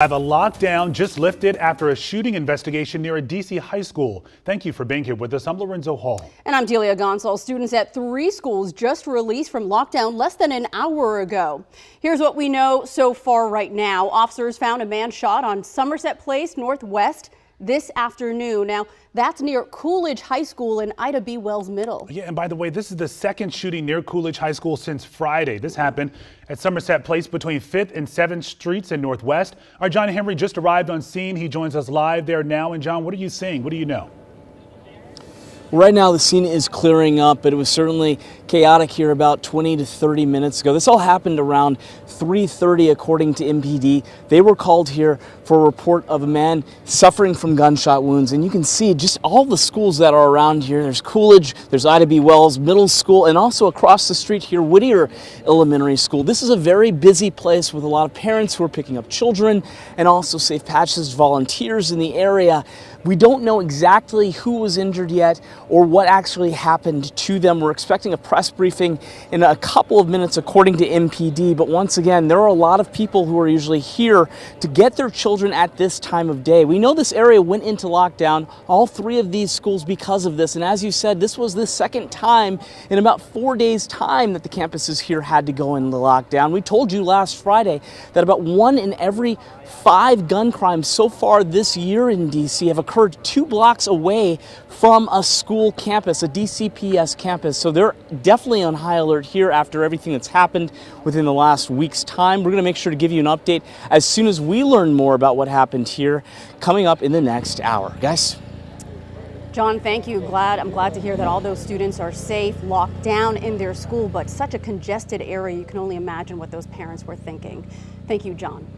Have a lockdown just lifted after a shooting investigation near a DC high school. Thank you for being here with us. I'm Lorenzo Hall. And I'm Delia Gonzalez. Students at three schools just released from lockdown less than an hour ago. Here's what we know so far right now. Officers found a man shot on Somerset Place Northwest this afternoon. Now, that's near Coolidge High School in Ida B. Wells Middle. Yeah, and by the way, this is the second shooting near Coolidge High School since Friday. This happened at Somerset Place between 5th and 7th Streets in Northwest. Our John Henry just arrived on scene. He joins us live there now. And John, what are you seeing? What do you know? Right now, the scene is clearing up, but it was certainly chaotic here about 20 to 30 minutes ago. This all happened around 3.30 according to MPD. They were called here for a report of a man suffering from gunshot wounds. And you can see just all the schools that are around here. There's Coolidge, there's Ida B. Wells Middle School, and also across the street here, Whittier Elementary School. This is a very busy place with a lot of parents who are picking up children and also Safe Passage volunteers in the area. We don't know exactly who was injured yet or what actually happened to them. We're expecting a press briefing in a couple of minutes according to MPD, but once again, there are a lot of people who are usually here to get their children at this time of day. We know this area went into lockdown, all three of these schools because of this, and as you said, this was the second time in about four days' time that the campuses here had to go into lockdown. We told you last Friday that about one in every five gun crimes so far this year in DC have occurred two blocks away from a school campus, a DCPS campus. So they're definitely on high alert here after everything that's happened within the last week's time. We're going to make sure to give you an update as soon as we learn more about what happened here coming up in the next hour. Guys? John, thank you. Glad I'm glad to hear that all those students are safe, locked down in their school, but such a congested area, you can only imagine what those parents were thinking. Thank you, John.